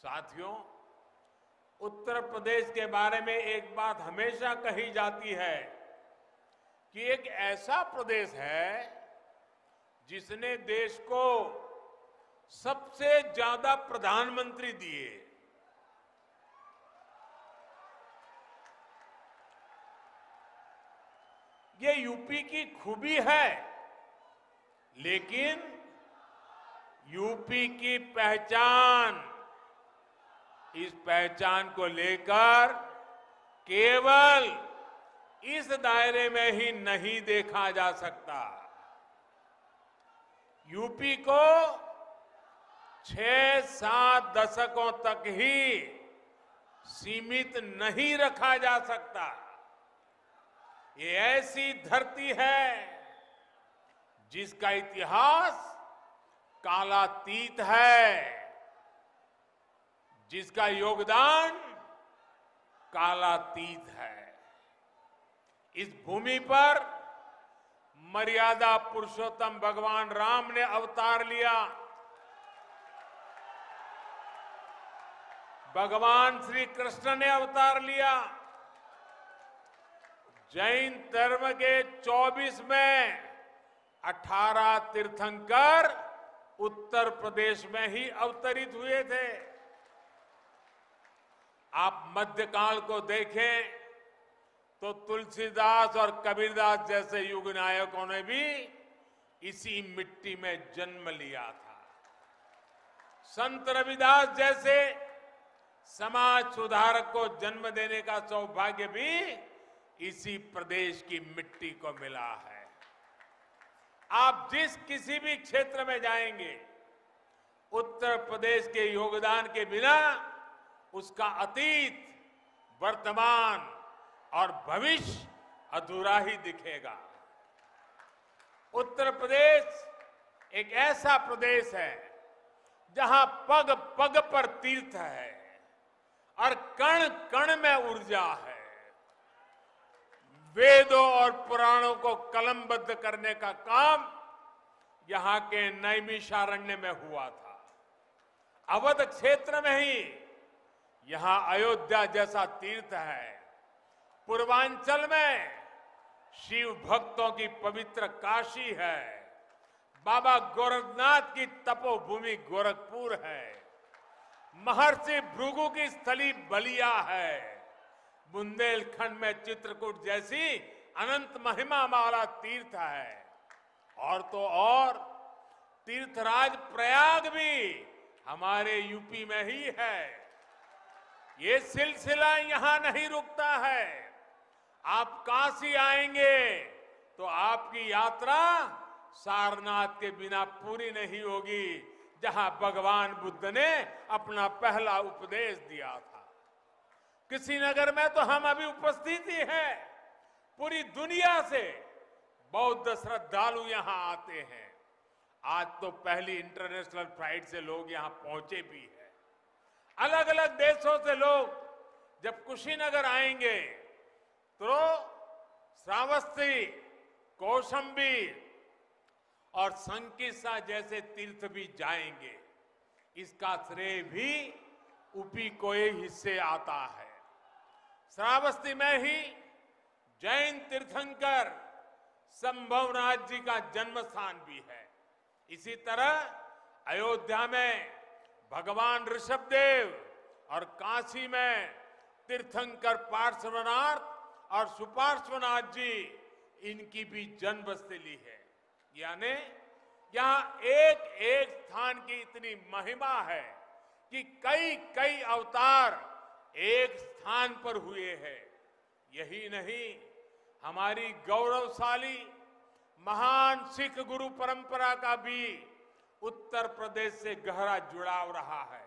साथियों, उत्तर प्रदेश के बारे में एक बात हमेशा कही जाती है कि एक ऐसा प्रदेश है जिसने देश को सबसे ज़्यादा प्रधानमंत्री दिए। ये यूपी की खूबी है, लेकिन यूपी की पहचान इस पहचान को लेकर केवल इस दायरे में ही नहीं देखा जा सकता। यूपी को छह सात दशकों तक ही सीमित नहीं रखा जा सकता। ये ऐसी धरती है जिसका इतिहास कालातीत है। जिसका योगदान कालातीत है। इस भूमि पर मर्यादा पुरुषोत्तम भगवान राम ने अवतार लिया। भगवान श्री कृष्ण ने अवतार लिया। जैन धर्म के 24 में 18 तीर्थंकर उत्तर प्रदेश में ही अवतरित हुए थे। आप मध्यकाल को देखें तो तुलसीदास और कबीरदास जैसे युग नायकों ने भी इसी मिट्टी में जन्म लिया था। संत रविदास जैसे समाज सुधारक को जन्म देने का सौभाग्य भी इसी प्रदेश की मिट्टी को मिला है। आप जिस किसी भी क्षेत्र में जाएँगे, उत्तर प्रदेश के योगदान के बिना उसका अतीत, वर्तमान और भविष्य अधूरा ही दिखेगा। उत्तर प्रदेश एक ऐसा प्रदेश है जहाँ पग पग पर तीर्थ है और कण कण में ऊर्जा है। वेदों और पुराणों को कलमबद्ध करने का काम यहाँ के नैमिषारण्य में हुआ था। अवध क्षेत्र में ही यहाँ अयोध्या जैसा तीर्थ है। पूर्वांचल में शिव भक्तों की पवित्र काशी है। बाबा गोरखनाथ की तपोभूमि गोरखपुर है। महर्षि भृगु की स्थली बलिया है। बुंदेलखंड में चित्रकूट जैसी अनंत महिमा वाला तीर्थ है। और तो और, तीर्थराज प्रयाग भी हमारे यूपी में ही है। ये सिलसिला यहाँ नहीं रुकता है। आप काशी आएँगे तो आपकी यात्रा सारनाथ के बिना पूरी नहीं होगी, जहाँ भगवान बुद्ध ने अपना पहला उपदेश दिया था। किसी नगर में तो हम अभी उपस्थित ही है। पूरी दुनिया से बौद्ध श्रद्धालु यहाँ आते हैं। आज तो पहली इंटरनेशनल फ़्लाइट से लोग यहाँ पहुँचे भी हैं। अलग अलग देशों से लोग जब कुशीनगर आएँगे तो श्रावस्ती, कौशंबी और संकिसा जैसे तीर्थ भी जाएँगे। इसका श्रेय भी उपी को हिस्से आता है। श्रावस्ती में ही जैन तीर्थंकर संभवनाथ जी का जन्म स्थान भी है। इसी तरह अयोध्या में भगवान ऋषभदेव और काशी में तीर्थंकर पार्श्वनाथ और सुपार्श्वनाथ जी इनकी भी जन्मस्थली है। यानी यहाँ एक एक स्थान की इतनी महिमा है कि कई कई अवतार एक स्थान पर हुए हैं। यही नहीं, हमारी गौरवशाली, महान सिख गुरु परंपरा का भी उत्तर प्रदेश से गहरा जुड़ाव रहा है।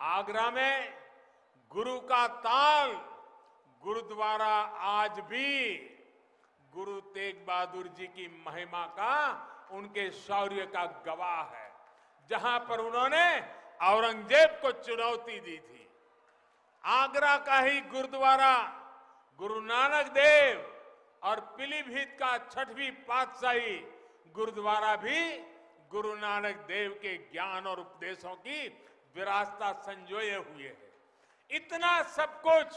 आगरा में गुरु का ताल, गुरुद्वारा आज भी गुरु तेग बहादुर जी की महिमा का, उनके शौर्य का गवाह है। जहाँ पर उन्होंने औरंगज़ेब को चुनौती दी थी। आगरा का ही गुरुद्वारा, गुरु नानक देव और पीलीभीत का छठवीं पातशाही गुरुद्वारा भी गुरु नानक देव के ज्ञान और उपदेशों की विरासता संजोए हुए है। इतना सब कुछ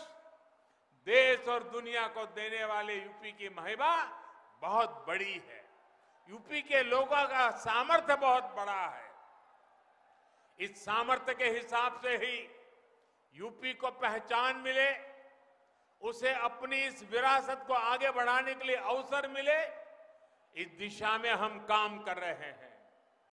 देश और दुनिया को देने वाले यूपी की महिमा बहुत बड़ी है। यूपी के लोगों का सामर्थ्य बहुत बड़ा है। इस सामर्थ्य के हिसाब से ही यूपी को पहचान मिले, उसे अपनी इस विरासत को आगे बढ़ाने के लिए अवसर मिले, इस दिशा में हम काम कर रहे हैं।